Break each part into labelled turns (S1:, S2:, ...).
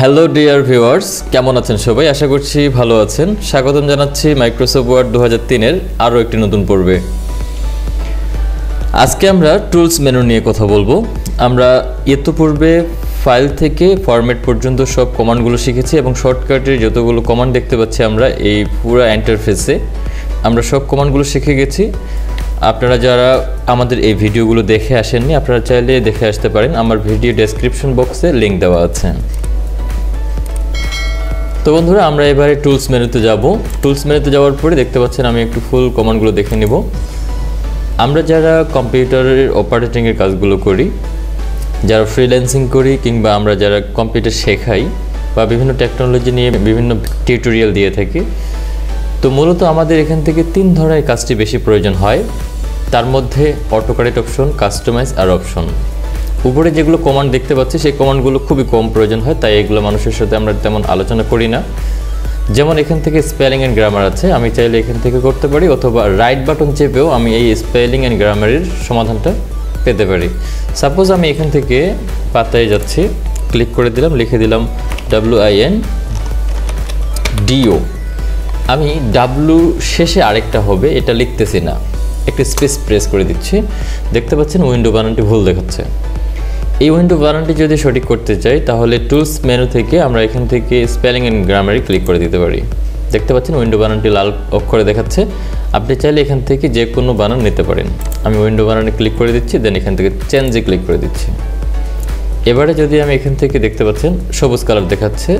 S1: Hello dear viewers কেমন আছেন সবাই? আশা করছি ভালো আছেন। স্বাগতম জানাচ্ছি মাইক্রোসফট ওয়ার্ড দু হাজার তিনের আরও একটি নতুন পর্বে। আজকে আমরা টুলস মেনু নিয়ে কথা বলব। আমরা ইতোপূর্বে ফাইল থেকে ফরম্যাট পর্যন্ত সব কমান্ডগুলো শিখেছি এবং শর্টকাটের যতগুলো কমান্ড দেখতে পাচ্ছি আমরা এই পুরো ইন্টারফেসে আমরা সব কমান্ডগুলো শিখে গেছি। আপনারা যারা আমাদের এই ভিডিওগুলো দেখে আসেননি, আপনারা চাইলে দেখে আসতে পারেন। আমার ভিডিও ডেসক্রিপশন বক্সে লিঙ্ক দেওয়া আছে। তো বন্ধুরা, আমরা এবারে টুলস মেনুতে যাব। টুলস মেনুতে যাওয়ার পরে দেখতে পাচ্ছেন আমি একটু ফুল কমান্ডগুলো দেখে নেব। আমরা যারা কম্পিউটারের অপারেটিংয়ের কাজগুলো করি, যারা ফ্রিল্যান্সিং করি, কিংবা আমরা যারা কম্পিউটার শেখাই, বা বিভিন্ন টেকনোলজি নিয়ে বিভিন্ন টিউটোরিয়াল দিয়ে থাকি, তো মূলত আমাদের এখান থেকে তিন ধরনের কাজটি বেশি প্রয়োজন হয়। তার মধ্যে অটোকারেট অপশন কাস্টমাইজ আর অপশন উপরে যেগুলো কমান্ড দেখতে পাচ্ছি, সেই কমান্ডগুলো খুবই কম প্রয়োজন হয়, তাই এগুলো মানুষের সাথে আমরা তেমন আলোচনা করি না। যেমন এখান থেকে স্পেলিং অ্যান্ড গ্রামার আছে, আমি চাইলে এখান থেকে করতে পারি, অথবা রাইট বাটন চেপেও আমি এই স্পেলিং অ্যান্ড গ্রামারের সমাধানটা পেতে পারি। সাপোজ আমি এখান থেকে পাতায় যাচ্ছি ক্লিক করে দিলাম, লিখে দিলাম W I N D O আমি ডাব্লু শেষে আরেকটা হবে, এটা লিখতেছি না। একটু স্পেস প্রেস করে দিচ্ছি। দেখতে পাচ্ছেন উইন্ডো বানানটি ভুল দেখাচ্ছে। এই উইন্ডো বানানটি যদি সঠিক করতে চাই, তাহলে টুলস মেনু থেকে আমরা এখান থেকে স্পেলিং অ্যান্ড গ্রামারে ক্লিক করে দিতে পারি। দেখতে পাচ্ছেন উইন্ডো বানানটি লাল অক্ষরে দেখাচ্ছে। আপনি চাইলে এখান থেকে যে কোনো বানান নিতে পারেন। আমি উইন্ডো বানানে ক্লিক করে দিচ্ছি দেন এখান থেকে চেঞ্জে ক্লিক করে দিচ্ছি। এবারে যদি আমি এখান থেকে দেখতে পাচ্ছেন, সবুজ কালার দেখাচ্ছে।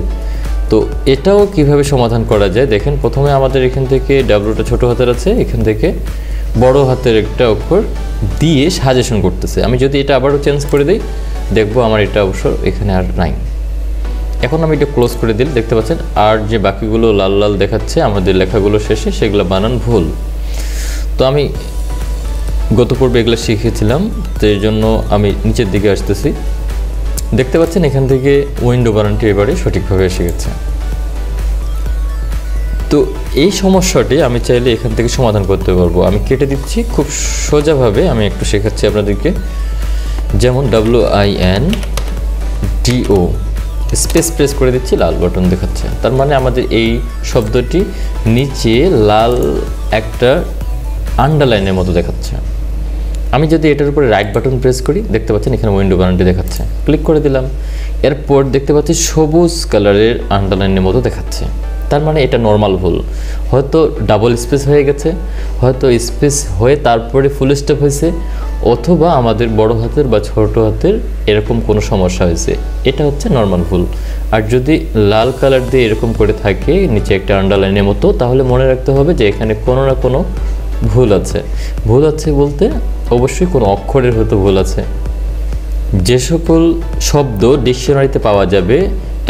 S1: তো এটাও কীভাবে সমাধান করা যায়? দেখেন, প্রথমে আমাদের এখান থেকে ডাব্লুটা ছোট হাতের আছে, এখান থেকে বড় হাতের একটা অক্ষর দিয়ে সাজেশন করতেছে। আমি যদি এটা আবারও চেঞ্জ করে দিই, দেখব আমার এটা অবশ্য এখানে আর নাই। এখন আমি এটা ক্লোজ করে দিলে দেখতে পাচ্ছেন, আর যে বাকিগুলো লাল লাল দেখাচ্ছে, আমাদের লেখাগুলো শেষে সেগুলো বানান ভুল। তো আমি গত পর্বে এগুলো শিখেছিলাম, তো জন্য আমি নিচের দিকে আসতেছি। দেখতে পাচ্ছেন এখান থেকে উইন্ডো বানানটি এবারে সঠিকভাবে এসে গেছে। এই সমস্যাটি আমি চাইলে এখান থেকে সমাধান করতে পারব। আমি কেটে দিচ্ছি, খুব সোজাভাবে আমি একটু শেখাচ্ছি আপনাদেরকে। যেমন W I N D O space press করে দিচ্ছি, লাল বাটন দেখাচ্ছে। তার মানে আমাদের এই শব্দটি নিচে লাল একটা আন্ডারলাইনের মতো দেখাচ্ছে। আমি যদি এটার উপরে রাইট বাটন প্রেস করি, দেখতে পাচ্ছেন এখানে উইন্ডো বানানটি দেখাচ্ছে। ক্লিক করে দিলাম। এরপর দেখতে পাচ্ছি সবুজ কালারের আন্ডারলাইনের মতো দেখাচ্ছে। তার মানে এটা নর্মাল ভুল। হয়তো ডাবল স্পেস হয়ে গেছে, হয়তো স্পেস হয়ে তারপরে ফুল স্টপ হয়েছে, অথবা আমাদের বড় হাতের বা ছোট হাতের এরকম কোনো সমস্যা হয়েছে। এটা হচ্ছে নর্মাল ভুল। আর যদি লাল কালার দিয়ে এরকম করে থাকে, নিচে একটা আন্ডারলাইনের মতো, তাহলে মনে রাখতে হবে যে এখানে কোনো না কোনো ভুল আছে। ভুল আছে বলতে অবশ্যই কোনো অক্ষরের হয়তো ভুল আছে। যে সকল শব্দ ডিকশনারিতে পাওয়া যাবে,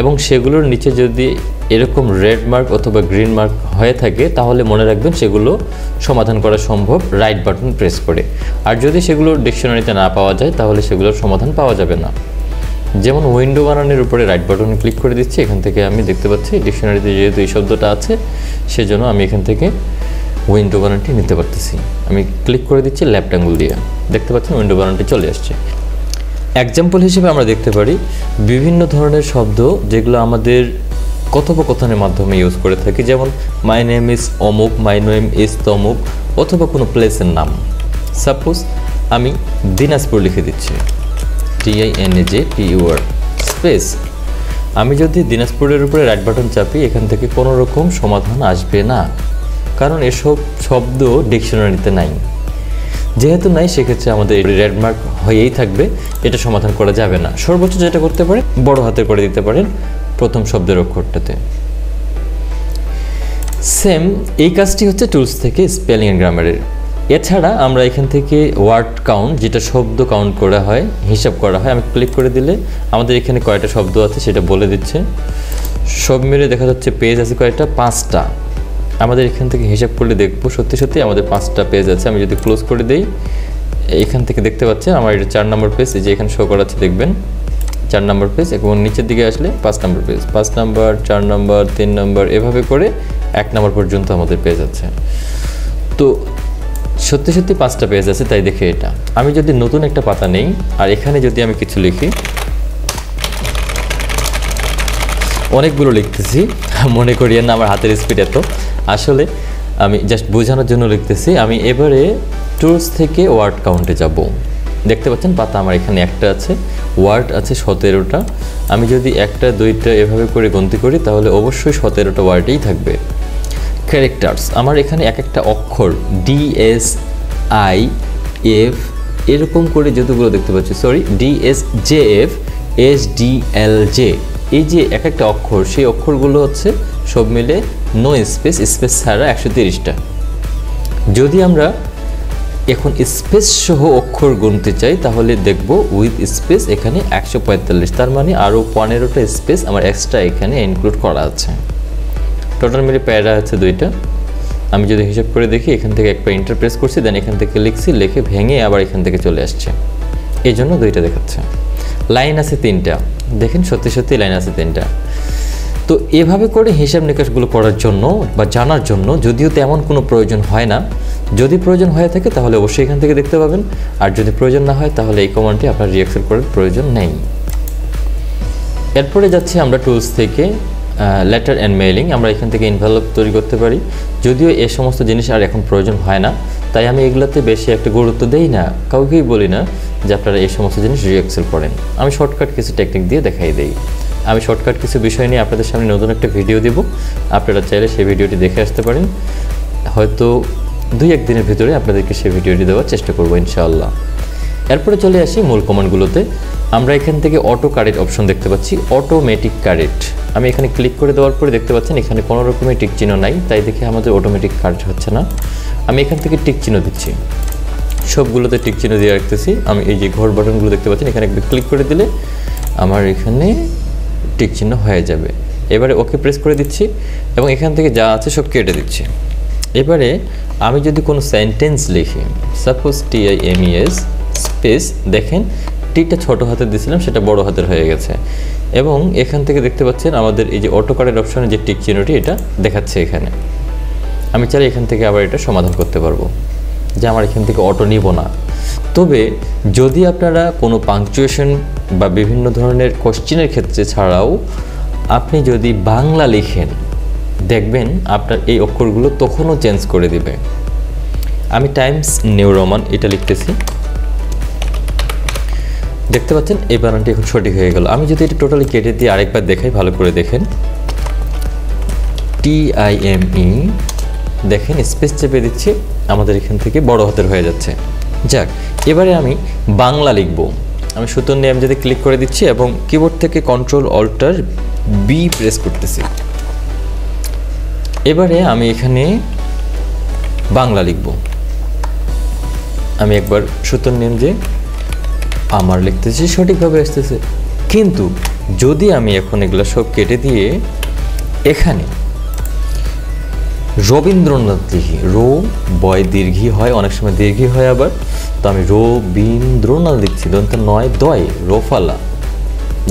S1: এবং সেগুলোর নিচে যদি এরকম রেড মার্ক অথবা গ্রিন মার্ক হয়ে থাকে, তাহলে মনে রাখবেন সেগুলো সমাধান করা সম্ভব রাইট বাটন প্রেস করে। আর যদি সেগুলো ডিকশনারিতে না পাওয়া যায়, তাহলে সেগুলোর সমাধান পাওয়া যাবে না। যেমন উইন্ডো বানানোর উপরে রাইট বাটন ক্লিক করে দিচ্ছি, এখান থেকে আমি দেখতে পাচ্ছি ডিকশনারিতে যেহেতু এই শব্দটা আছে, সেজন্য আমি এখান থেকে উইন্ডো বানানটি নিতে পারতেছি। আমি ক্লিক করে দিচ্ছি লেফট অ্যাঙ্গুল দিয়ে। দেখতে পাচ্ছেন উইন্ডো বানানটি চলে আসছে। এক্সাম্পল হিসেবে আমরা দেখতে পারি বিভিন্ন ধরনের শব্দ যেগুলো আমাদের কথোপকথনের মাধ্যমে ইউজ করে থাকি, যেমন মাই নেম ইজ অমুক মাই নেম ইজ তমুক, অথবা কোনো প্লেসের নাম। সাপোজ আমি দিনাজপুর লিখে দিচ্ছি। T I N A J space আমি যদি দিনাজপুরের উপরে রাইট বাটন চাপি, এখান থেকে কোনো রকম সমাধান আসবে না, কারণ এসব শব্দ ডিকশনারিতে নাই। যেহেতু নাই, সেক্ষেত্রে আমাদের রেড হয়েই থাকবে, এটা সমাধান করা যাবে না। সর্বোচ্চ যেটা করতে পারে বড় হাতে করে দিতে পারেন প্রথম শব্দের অক্ষরটাতে। সেম এই কাজটি হচ্ছে টুলস থেকে স্পেলিং অ্যান্ড গ্রামারের এছাড়া আমরা এখান থেকে ওয়ার্ড কাউন্ট যেটা শব্দ কাউন্ট করা হয়, হিসাব করা হয়, আমি ক্লিক করে দিলে আমাদের এখানে কয়টা শব্দ আছে সেটা বলে দিচ্ছে। সব মিলে দেখা যাচ্ছে পেজ আছে কয়টা? পাঁচটা। আমাদের এখান থেকে হিসাব করলে দেখব, সত্যি সত্যি আমাদের পাঁচটা পেজ আছে। আমি যদি ক্লোজ করে দিই, এখান থেকে দেখতে পাচ্ছেন, আমার এটা চার নম্বর পেজ যে এখানে শো করাচ্ছে দেখবেন। চার নম্বর পেজ এবং নিচের দিকে আসলে পাঁচ নম্বর পেজ পাঁচ নম্বর চার নম্বর তিন নম্বর এভাবে করে এক নম্বর পর্যন্ত আমাদের পেজ আছে। তো সত্যি সত্যি পাঁচটা পেজ আছে, তাই দেখে এটা। আমি যদি নতুন একটা পাতা নেই, আর এখানে যদি আমি কিছু লিখি, অনেকগুলো লিখতেছি, মনে করিয়েন না, আমার হাতের স্পিড এত। আসলে আমি জাস্ট বোঝানোর জন্য লিখতেছি, আমি এবারে টুলস থেকে ওয়ার্ড কাউন্টে যাব। দেখতে পাচ্ছেন, পাতা আমার এখানে একটা আছে। ওয়ার্ড আছে সতেরোটা। আমি যদি একটা, দুইটা এভাবে করে গন্তি করি, তাহলে অবশ্যই সতেরোটা ওয়ার্ডেই থাকবে। ক্যারেক্টার্স আমার এখানে এক একটা অক্ষর ডি এস আই এফ এরকম করে যতগুলো দেখতে পাচ্ছি sorry D S J F S D L J এই যে এক একটা অক্ষর, সেই অক্ষরগুলো হচ্ছে সব মিলে নো স্পেস স্পেস ছাড়া একশো তিরিশটা। যদি আমরা এখন স্পেস সহ অক্ষর গুনতে চাই, তাহলে দেখব উইথ স্পেস এখানে একশো পঁয়তাল্লিশ, তার মানে আরও পনেরোটা স্পেস আমার এক্সট্রা এখানে ইনক্লুড করা আছে। টোটাল মিলে প্যারা আছে দুইটা। আমি যদি হিসাব করে দেখি, এখান থেকে একটা ইন্টারপ্রেস করছি দেন এখান থেকে লিখছি, লিখে ভেঙে আবার এখান থেকে চলে আসছে। এই জন্য দুইটা দেখাচ্ছে। লাইন আছে তিনটা। দেখেন সত্যি সত্যি লাইন আছে তিনটা। তো এভাবে করে হিসাব নিকাশগুলো করার জন্য বা জানার জন্য যদিও তেমন কোনো প্রয়োজন হয় না যদি প্রয়োজন হয়ে থাকে, তাহলে অবশ্যই এখান থেকে দেখতে পাবেন। আর যদি প্রয়োজন না হয়, তাহলে এই কমান্ডটি আপনার রিয়াকশন করার প্রয়োজন নেই। এরপরে যাচ্ছি আমরা টুলস থেকে লেটার অ্যান্ড মেইলিং আমরা এখান থেকে ইনভেলপ তৈরি করতে পারি। যদিও এ সমস্ত জিনিস আর এখন প্রয়োজন হয় না, তাই আমি এগুলোতে বেশি একটা গুরুত্ব দেই না, কাউকেই বলি না যে আপনারা এই সমস্ত জিনিস রিএক্সেল করেন। আমি শর্টকাট কিছু টেকনিক দিয়ে দেখাই দিই। আমি শর্টকাট কিছু বিষয় নিয়ে আপনাদের সামনে নতুন একটা ভিডিও দেব। আপনারা চাইলে সেই ভিডিওটি দেখে আসতে পারেন। হয়তো দুই একদিনের ভিতরে আপনাদেরকে সেই ভিডিওটি দেওয়ার চেষ্টা করব, ইনশাআল্লাহ। এরপরে চলে আসি মূল কমান্ডগুলোতে। আমরা এখান থেকে অটো কারেক্ট অপশন দেখতে পাচ্ছি, অটোমেটিক কারেক্ট আমি এখানে ক্লিক করে দেওয়ার পরে দেখতে পাচ্ছেন এখানে কোনো রকমের টিক চিহ্ন নাই, তাই দেখে আমাদের অটোমেটিক কারেক্ট হচ্ছে না। আমি এখান থেকে টিক চিহ্ন দিচ্ছি। সবগুলোতে টিক চিহ্ন দিয়ে রাখতেছি। আমি এই যে ঘর বাটনগুলো দেখতে পাচ্ছেন, এখানে ক্লিক করে দিলে আমার এখানে টিক চিহ্ন হয়ে যাবে। এবারে ওকে প্রেস করে দিচ্ছি এবং এখান থেকে যা আছে সব কেটে দিচ্ছি। এবারে আমি যদি কোনো সেন্টেন্স লিখি suppose T I M E S space দেখেন টিটা ছোট হাতে দিয়েছিলাম, সেটা বড় হাতের হয়ে গেছে। এবং এখান থেকে দেখতে পাচ্ছেন আমাদের এই যে অটো কার্ডের অপশনে যে টিক চিহ্নটি, এটা দেখাচ্ছে এখানে। আমি চাই এখান থেকে আবার এটা সমাধান করতে পারব, যে আমার এখান থেকে অটো নিব না। তবে যদি আপনারা কোনো পাংচুয়েশন বা বিভিন্ন ধরনের কোশ্চেনের ক্ষেত্রে ছাড়াও আপনি যদি বাংলা লিখেন দেখবেন আপনার এই অক্ষরগুলো তখনও চেঞ্জ করে দিবে। আমি টাইমস নিউ রোমান এটা লিখতেছি। দেখতে পাচ্ছেন, এই বানানটি এখন সঠিক হয়ে গেল। আমি যদি এটা টোটালি কেটে দিয়ে আরেকবার দেখাই, ভালো করে দেখেন। টি আই এম ই দেখেন স্পেস চেপে দিচ্ছি, আমাদের এখান থেকে বড় হাতের হয়ে যাচ্ছে। যাক, এবারে আমি বাংলা লিখব। আমি সুতন নিয়ে আমি যদি ক্লিক করে দিচ্ছি এবং কিবোর্ড থেকে কন্ট্রোল অল্টার বি প্রেস করতেছি। এবারে আমি এখানে বাংলা লিখব। আমি একবার সুতন নিয়ম যে আমার লিখতেছি, সঠিকভাবে আসতেছে। কিন্তু যদি আমি এখন এগুলো সব কেটে দিয়ে এখানে রবীন্দ্রনাথ লিখি, রো বয় দীর্ঘি হয়, অনেক সময় দীর্ঘি হয় আবার, তো আমি রবীন্দ্রনাথ লিখছি দন্ত নয় দয়, রোফালা।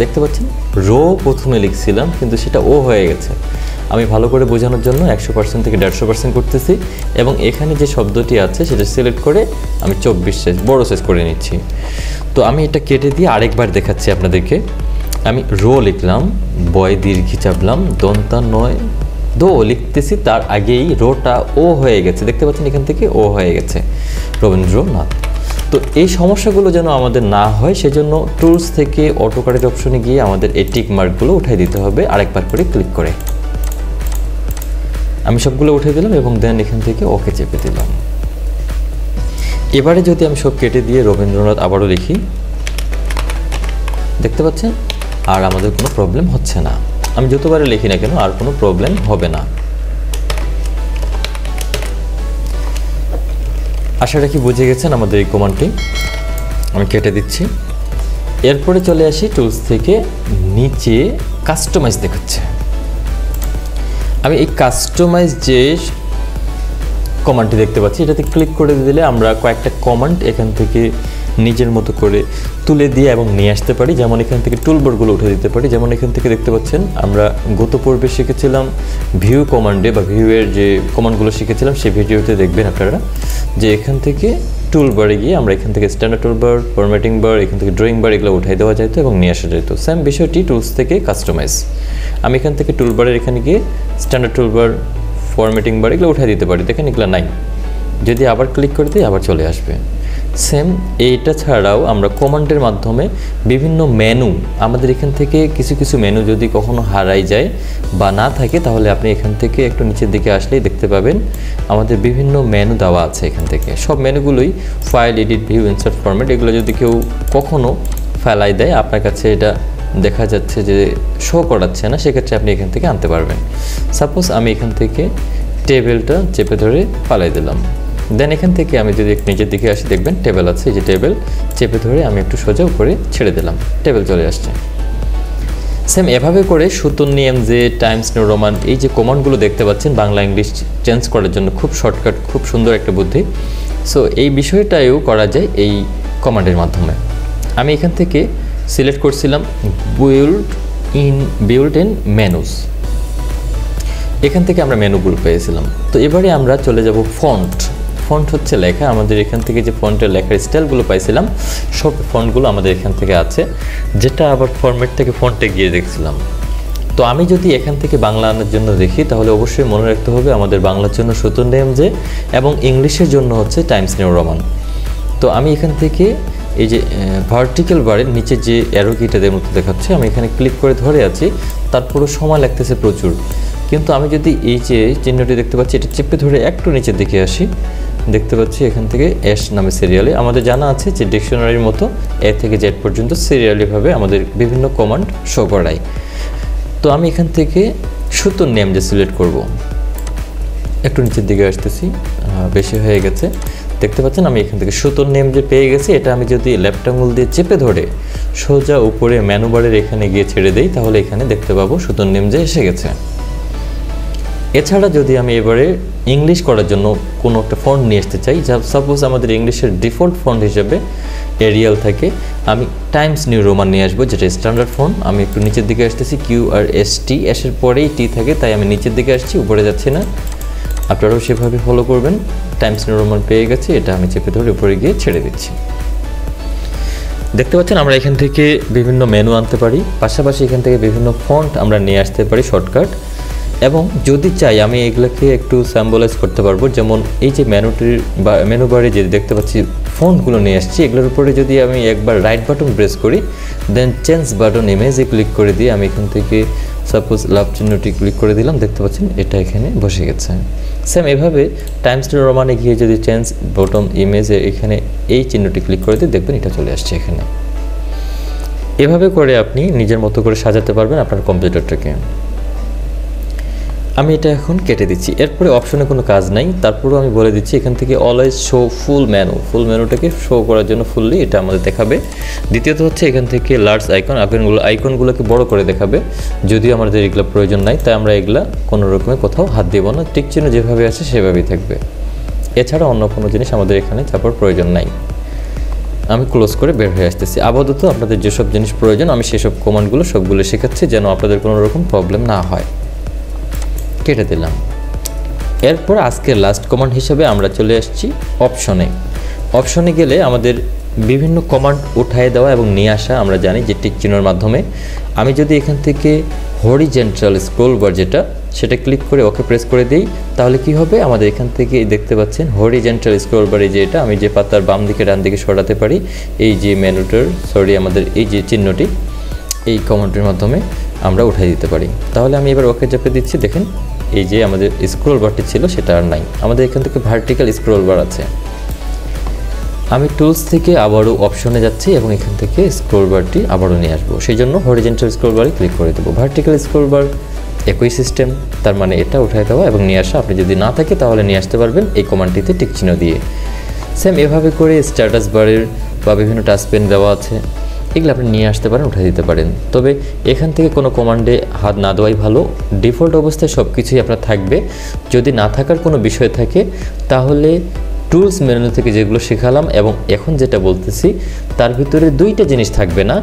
S1: দেখতে পাচ্ছেন? রো প্রথমে লিখছিলাম, কিন্তু সেটা ও হয়ে গেছে। আমি ভালো করে বোঝানোর জন্য একশো পার্সেন্ট থেকে দেড়শো পার্সেন্ট করতেছি এবং এখানে যে শব্দটি আছে সেটা সিলেক্ট করে আমি চব্বিশ সাইজ বড়ো সাইজ করে নিচ্ছি। তো আমি এটা কেটে দিয়ে আরেকবার দেখাচ্ছি আপনাদেরকে। আমি রো লিখলাম, বয় দীর্ঘি চাপলাম, দন্তা নয়, দো লিখতেছি, তার আগেই রোটা ও হয়ে গেছে। দেখতে পাচ্ছেন এখান থেকে ও হয়ে গেছে। রবীন্দ্রনাথ। তো এই সমস্যাগুলো যেন আমাদের না হয়, সেজন্য টুলস থেকে অটো কারের অপশনে গিয়ে আমাদের এই টিক মার্কগুলো উঠাই দিতে হবে। আরেকবার করে ক্লিক করে। আমি সবগুলো উঠে দিলাম এবং দেন এখান থেকে ওকে চেপে দিলাম। এবারে যদি আমি সব কেটে দিয়ে রবীন্দ্রনাথ আবারও লিখি, দেখতে পাচ্ছেন? আর আমাদের কোনো প্রবলেম হচ্ছে না। আমি যতবারে লিখি না কেন, আর কোনো প্রবলেম হবে না। আশা রাখি বুঝে গেছেন আমাদের এই কমান্ডটি আমি কেটে দিচ্ছি। এরপরে চলে আসি টুলস থেকে নিচে কাস্টমাইজ দেখাচ্ছে। আমি এই কাস্টমাইজ যে কমান্ডটি দেখতে পাচ্ছি, এটাতে ক্লিক করে দিলে আমরা কয়েকটা কমান্ড এখান থেকে নিজের মতো করে তুলে দিয়ে এবং নিয়ে আসতে পারি। যেমন এখান থেকে টুলবোর্ডগুলো উঠে দিতে পারি। যেমন এখান থেকে দেখতে পাচ্ছেন, আমরা গত পর্বে শিখেছিলাম ভিউ কমান্ডে বা ভিউয়ের যে কমান্ডগুলো শিখেছিলাম, সেই ভিডিওতে দেখবেন আপনারা যে এখান থেকে টুল বারে গিয়ে আমরা এখান থেকে স্ট্যান্ডার্ড টুল বার ফরম্যাটিং বার এখান থেকে ড্রয়িং বার এগুলো উঠাই দেওয়া যেত এবং নিয়ে আসা যেত সেম বিষয়টি টুলস থেকে কাস্টমাইজ আমি এখান থেকে টুল বারের এখানে গিয়ে স্ট্যান্ডার্ড টুল বার ফরম্যাটিং বার এগুলো উঠাই দিতে পারি। দেখেন এগুলো নাই। যদি আবার ক্লিক করে দিই, আবার চলে আসবে। সেম এইটা ছাড়াও আমরা কমান্ডের মাধ্যমে বিভিন্ন মেনু, আমাদের এখান থেকে কিছু কিছু মেনু যদি কখনো হারাই যায় বা না থাকে, তাহলে আপনি এখান থেকে একটু নিচের দিকে আসলেই দেখতে পাবেন আমাদের বিভিন্ন মেনু দেওয়া আছে এখান থেকে। সব মেনুগুলোই file edit view insert format এগুলো যদি কেউ কখনো ফেলাই দেয়, আপনার কাছে এটা দেখা যাচ্ছে যে শো করাচ্ছে না, সেক্ষেত্রে আপনি এখান থেকে আনতে পারবেন। সাপোজ আমি এখান থেকে টেবিলটা চেপে ধরে পালাই দিলাম। দেন এখান থেকে আমি যদি নিজের দিকে আসি, দেখবেন টেবিল আছে, এই যে টেবিল চেপে ধরে আমি একটু সোজা উপরে ছেড়ে দিলাম। টেবিল চলে আসছে। সেম এভাবে করে সুতন নিয়ম, যে টাইমস নিউ রোমান এই যে কমান্ডগুলো দেখতে পাচ্ছেন, বাংলা ইংলিশ চেঞ্জ করার জন্য খুব শর্টকাট খুব সুন্দর একটা বুদ্ধি। সো এই বিষয়টাও করা যায় এই কমান্ডের মাধ্যমে। আমি এখান থেকে সিলেক্ট করছিলাম build in build in menus এখান থেকে আমরা মেনুগুলো পেয়েছিলাম। তো এবারে আমরা চলে যাব ফন্ট ফন্ট হচ্ছে লেখা। আমাদের এখান থেকে যে ফন্টের লেখার স্টাইলগুলো পাইছিলাম, সব ফন্টগুলো আমাদের এখান থেকে আছে। যেটা আবার ফর্মেট থেকে ফন্টে গিয়ে দেখছিলাম। তো আমি যদি এখান থেকে বাংলা আনার জন্য দেখি, তাহলে অবশ্যই মনে রাখতে হবে আমাদের বাংলার জন্য সুতন যে, এবং ইংলিশের জন্য হচ্ছে টাইমস নিউ রোমান তো আমি এখান থেকে এই যে ভার্টিক্যাল বারের নিচে যে অ্যারো কিটাদের মতো দেখাচ্ছে, আমি এখানে ক্লিক করে ধরে আছি, তারপরও সময় লাগতেছে প্রচুর। কিন্তু আমি যদি এই যে চিহ্নটি দেখতে পাচ্ছি, এটা চেপে ধরে একটু নিচের দিকে আসি। দেখতে পাচ্ছি এখান থেকে এস নামে সিরিয়ালে আমাদের জানা আছে যে ডিকশনারির মতো এ থেকে জেড পর্যন্ত সিরিয়ালিভাবে আমাদের বিভিন্ন কমান্ড শো করায়। তো আমি এখান থেকে সুতোর নেম যে সিলেক্ট করব, একটু নিচের দিকে আসতেছি বেশি হয়ে গেছে। দেখতে পাচ্ছেন আমি এখান থেকে সুতোর নেম যে পেয়ে গেছি, এটা আমি যদি আঙুল দিয়ে চেপে ধরে সোজা উপরে ম্যানুবারের এখানে গিয়ে ছেড়ে দেই, তাহলে এখানে দেখতে পাবো সুতোর নেম যে এসে গেছে। এছাড়া যদি আমি এবারে ইংলিশ করার জন্য কোনো একটা ফন্ট নিয়ে আসতে চাই, যা সাপোজ আমাদের ইংলিশের ডিফল্ট ফন্ট হিসেবে এরিয়াল থাকে, আমি টাইমস নিউ রোমান নিয়ে আসব, যেটা স্ট্যান্ডার্ড ফোন আমি একটু নিচের দিকে আসতেছি কিউ আর এস টি এসের পরেই টি থাকে, তাই আমি নিচের দিকে আসছি, উপরে যাচ্ছি না। আপনারাও সেভাবে ফলো করবেন। টাইমস নিউ রোমান পেয়ে গেছি, এটা আমি চেপে ধরে উপরে গিয়ে ছেড়ে দিচ্ছি। দেখতে পাচ্ছেন, আমরা এখান থেকে বিভিন্ন মেনু আনতে পারি, পাশাপাশি এখান থেকে বিভিন্ন ফন্ট আমরা নিয়ে আসতে পারি শর্টকাট এবং যদি চাই আমি এগুলোকে একটু স্যাম্বলাইজ করতে পারব, যেমন এই যে মেনুটির বা মেনু বারে যে দেখতে পাচ্ছি ফোনগুলো নিয়ে আসছি, এগুলোর উপরে যদি আমি একবার রাইট বাটন প্রেস করি দেন চেঞ্জ বাটন ইমেজে ক্লিক করে দিয়ে আমি এখান থেকে সাপোজ লাভ চিহ্নটি ক্লিক করে দিলাম, দেখতে পাচ্ছেন এটা এখানে বসে গেছে। সেম এভাবে টাইমস টু রোমানে গিয়ে যদি চেঞ্জ বটন ইমেজে এখানে এই চিহ্নটি ক্লিক করে দিয়ে দেখবেন এটা চলে আসছে এখানে। এভাবে করে আপনি নিজের মতো করে সাজাতে পারবেন আপনার কম্পিউটারটাকে আমি এটা এখন কেটে দিচ্ছি। এরপরে অপশনে কোনো কাজ নাই। তারপরেও আমি বলে দিচ্ছি, এখান থেকে always show full menu full ম্যানুটাকে show করার জন্য ফুললি এটা আমাদের দেখাবে। দ্বিতীয়ত হচ্ছে এখান থেকে লার্জ আইকন আইকনগুলো আইকনগুলোকে বড় করে দেখাবে। যদিও আমাদের এগুলো প্রয়োজন নাই, তাই আমরা এগুলা কোনো রকমের কোথাও হাত দেবো না। টিক চিহ্ন যেভাবে আছে, সেভাবেই থাকবে। এছাড়া অন্য কোনো জিনিস আমাদের এখানে চাপার প্রয়োজন নাই। আমি ক্লোজ করে বের হয়ে আসতেছি। আপাতত আপনাদের যেসব জিনিস প্রয়োজন, আমি সেসব কমান্ডগুলো সবগুলো শেখাচ্ছি যেন আপনাদের কোনো রকম প্রবলেম না হয়। কেটে দিলাম। এরপর আজকের লাস্ট কমান্ড হিসেবে আমরা চলে আসছি অপশনে অপশনে গেলে আমাদের বিভিন্ন কমান্ড উঠায় দেওয়া এবং নিয়ে আসা আমরা জানি যে টিক চিহ্নর মাধ্যমে। আমি যদি এখান থেকে হরিজেন্টাল স্ক্রোল বার যেটা, সেটা ক্লিক করে ওকে প্রেস করে দিই, তাহলে কি হবে? আমাদের এখান থেকে দেখতে পাচ্ছেন হরিজেন্টাল স্ক্রোল বারে যে এটা আমি যে পাতার বাম দিকে, ডান দিকে সরাতে পারি, এই যে মেনুটার সরি আমাদের এই যে চিহ্নটি, এই কমান্ডের মাধ্যমে আমরা উঠাই দিতে পারি। তাহলে আমি এবার ওকে চেপে দিচ্ছি, দেখেন। এই যে আমাদের স্ক্রোল বারটি ছিল, সেটা আর নাই। আমাদের এখান থেকে ভার্টিক্যাল স্ক্রোল বার আছে। আমি টুলস থেকে আবারও অপশনে যাচ্ছি এবং এখান থেকে স্ক্রোল বারটি আবারও নিয়ে আসব। সেই জন্য হরিজেন্টাল স্ক্রোল বারে ক্লিক করে দেবো। ভার্টিক্যাল স্ক্রোল বার একই সিস্টেম তার মানে এটা উঠায় দেওয়া এবং নিয়ে আসা। আপনি যদি না থাকে, তাহলে নিয়ে আসতে পারবেন এই কমান্ডটিতে টিক চিহ্ন দিয়ে। সেম এভাবে করে স্ট্যাটাস বারের বা বিভিন্ন টাচপেন দেওয়া আছে। এগুলো আপনি নিয়ে আসতে পারেন উঠে দিতে পারেন। তবে এখান থেকে কোনো কমান্ডে হাত না দেওয়াই ভালো। ডিফল্ট অবস্থায় সব কিছুই আপনার থাকবে। যদি না থাকার কোনো বিষয় থাকে, তাহলে টুলস মেনু থেকে যেগুলো শেখালাম এবং এখন যেটা বলতেছি, তার ভিতরে দুইটা জিনিস থাকবে না।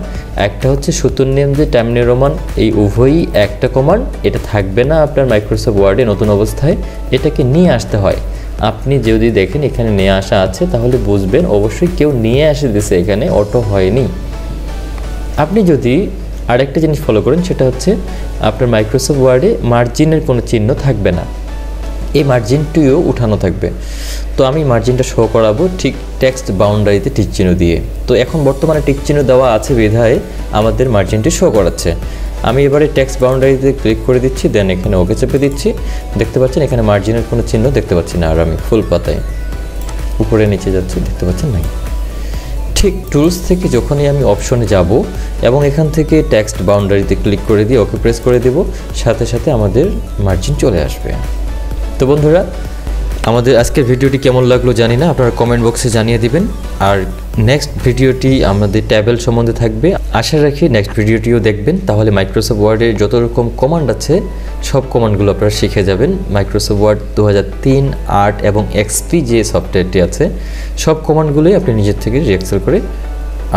S1: একটা হচ্ছে সুতুর নেম যে টাইমনি রোমান এই উভয়ই একটা কমান্ড এটা থাকবে না আপনার মাইক্রোসফট ওয়ার্ডে নতুন অবস্থায়। এটাকে নিয়ে আসতে হয়। আপনি যদি দেখেন এখানে নিয়ে আসা আছে, তাহলে বুঝবেন। অবশ্যই কেউ নিয়ে আসে দিছে এখানে, অটো হয়নি। আপনি যদি আরেকটা জিনিস ফলো করেন, সেটা হচ্ছে আপনার মাইক্রোসফট ওয়ার্ডে মার্জিনের কোনো চিহ্ন থাকবে না। এই মার্জিনটিও উঠানো থাকবে। তো আমি মার্জিনটা শো করাবো ঠিক টেক্সট বাউন্ডারিতে টিক চিহ্ন দিয়ে। তো এখন বর্তমানে টিক চিহ্ন দেওয়া আছে বিধায় আমাদের মার্জিনটি শো করাচ্ছে। আমি এবারে টেক্সট বাউন্ডারিতে ক্লিক করে দিচ্ছি দেন এখানে ওকে চেপে দিচ্ছি। দেখতে পাচ্ছেন এখানে মার্জিনের কোনো চিহ্ন দেখতে পাচ্ছি না, আর আমি ফুল পাতায়। উপরে নিচে যাচ্ছি, দেখতে পাচ্ছেন নাই? ঠিক টুলস থেকে যখনই আমি অপশনে যাব এবং এখান থেকে টেক্সট বাউন্ডারিতে ক্লিক করে দিয়ে ওকে প্রেস করে দেব, সাথে সাথে আমাদের মার্জিন চলে আসবে। তো বন্ধুরা আমাদের আজকের ভিডিওটি কেমন লাগল জানি না, আপনারা কমেন্ট বক্সে জানিয়ে দিবেন। আর নেক্সট ভিডিওটি আমাদের ট্যাবেল সম্বন্ধে থাকবে। আশা রাখি নেক্সট ভিডিওটিও দেখবেন। তাহলে মাইক্রোসফট ওয়ার্ডের যত রকম কমান্ড আছে, সব কমান্ডগুলো আপনারা শিখে যাবেন। মাইক্রোসফট ওয়ার্ড দু হাজার তিন, আট এবং এক্সপি যে সফটওয়্যারটি আছে, সব কমান্ডগুলোই আপনি নিজের থেকে রিএক্সেল করে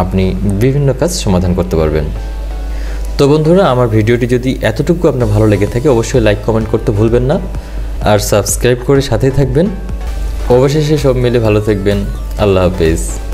S1: আপনি বিভিন্ন কাজ সমাধান করতে পারবেন। তো বন্ধুরা, আমার ভিডিওটি যদি এতটুকু আপনার ভালো লেগে থাকে, অবশ্যই লাইক কমেন্ট করতে ভুলবেন না। আর সাবস্ক্রাইব করে সাথেই থাকবেন। অবশেষে সব মিলে ভালো থাকবেন। আল্লাহ হাফেজ।